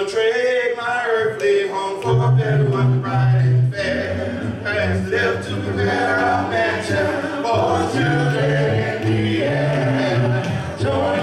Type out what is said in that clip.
gonna trade my earthly home for a better one, bright and fair. Past left to prepare our mansion for children in the air. Join